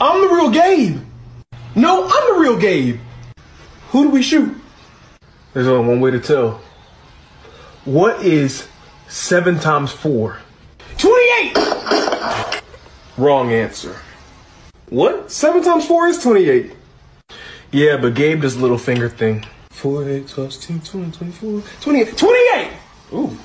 I'm the real Gabe. No, I'm the real Gabe. Who do we shoot? There's only one way to tell. What is 7 times 4? 28! Wrong answer. What? 7 times 4 is 28. Yeah, but Gabe does little finger thing. 4, 8, 12, 16, 20, 24, 28. 28! Ooh.